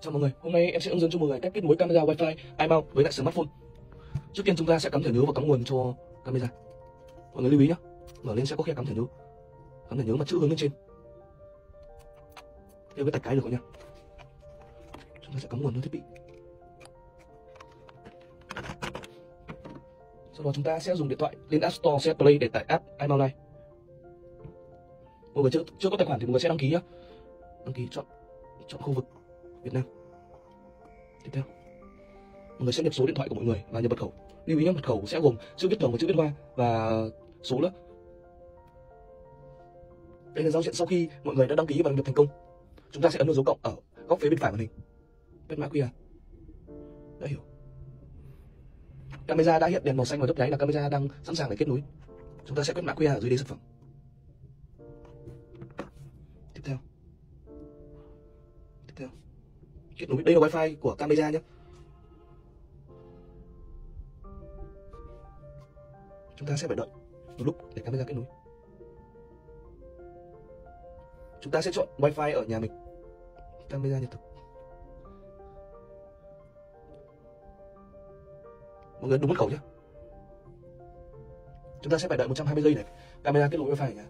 Chào mọi người, hôm nay em sẽ hướng dẫn cho mọi người cách kết nối camera wifi iMount với lại smartphone. Trước tiên chúng ta sẽ cắm thẻ nhớ và cắm nguồn cho camera. Mọi người lưu ý nhé, mở lên sẽ có khe cắm thẻ nhớ. Cắm thẻ nhớ mặt chữ hướng lên trên. Theo cái tạch cái được không nhá. Chúng ta sẽ cắm nguồn cho thiết bị. Sau đó chúng ta sẽ dùng điện thoại lên App Store sẽ Play để tải app iMount này. Mọi người chưa, chưa có tài khoản thì mọi người sẽ đăng ký nhé. Đăng ký chọn chọn khu vực Việt Nam. Tiếp theo, mọi người sẽ nhập số điện thoại của mọi người và nhập mật khẩu. Lưu ý nhé, mật khẩu sẽ gồm chữ viết thường và chữ viết hoa và số nữa. Đây là giao diện sau khi mọi người đã đăng ký và đăng nhập thành công. Chúng ta sẽ ấn vào dấu cộng ở góc phía bên phải màn hình. Quét mã QR. Đã hiểu. Camera đã hiện đèn màu xanh và nhấp nháy là camera đang sẵn sàng để kết nối. Chúng ta sẽ quét mã QR ở dưới đáy sản phẩm. Tiếp theo. Tiếp theo. Kết nối đây là wifi của camera nhé. Chúng ta sẽ phải đợi một lúc để camera kết nối. Chúng ta sẽ chọn wifi ở nhà mình. Camera nhận thực. Mọi người đúng mật khẩu nhé. Chúng ta sẽ phải đợi 120 giây này camera kết nối wifi ở nhà.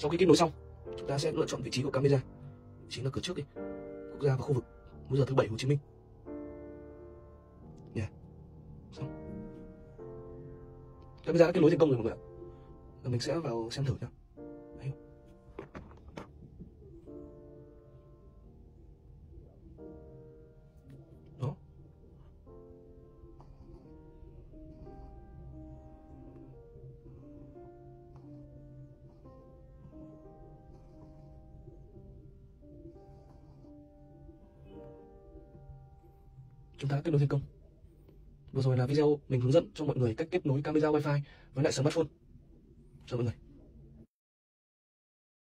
Sau khi kết nối xong, chúng ta sẽ lựa chọn vị trí của camera. Chính là cửa trước đi. Quốc gia và khu vực. Múi giờ thứ bảy Hồ Chí Minh. yeah. Xong. Camera đã kết nối thành công rồi mọi người ạ. Mình sẽ vào xem thử nhá. Chúng ta đã kết nối thành công. Vừa rồi là video mình hướng dẫn cho mọi người cách kết nối camera wifi với lại smartphone cho mọi người.